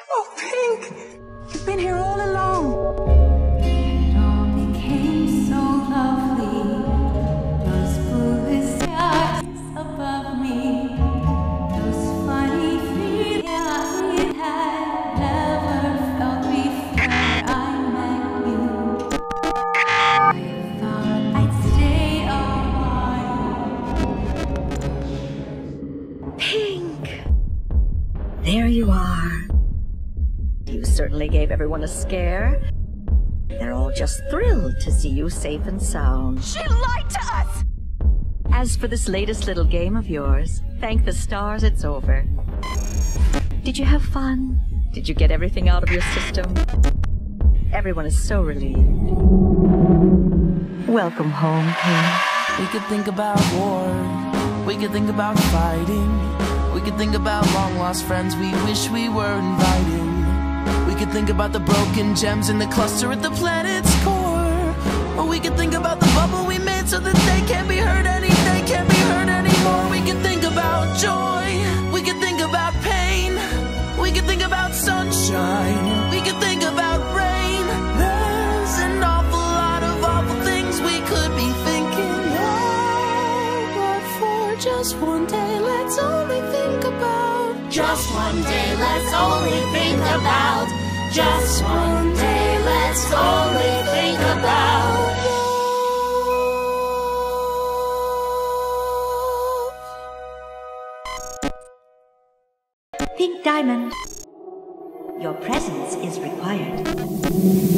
Oh, Pink! You've been here all along. It all became so lovely. Those bluest skies above me. Those funny feelings I had never felt before I met you. I thought I'd stay a while. Pink! There you are. You certainly gave everyone a scare. They're all just thrilled to see you safe and sound. She lied to us! As for this latest little game of yours, thank the stars it's over. Did you have fun? Did you get everything out of your system? Everyone is so relieved. Welcome home, Pink. We could think about war. We could think about fighting. We could think about long lost friends we wish we were inviting. Could think about the broken gems in the cluster at the planet's core. Or we could think about the bubble we made so that they can't be hurt any they can't be hurt anymore. We could think about joy. We could think about pain. We could think about sunshine. We could think about rain. There's an awful lot of awful things we could be thinking of. But for just one day, let's only think about. Just one day, let's only think about. Just one day, let's only think about. Pink Diamond. Your presence is required.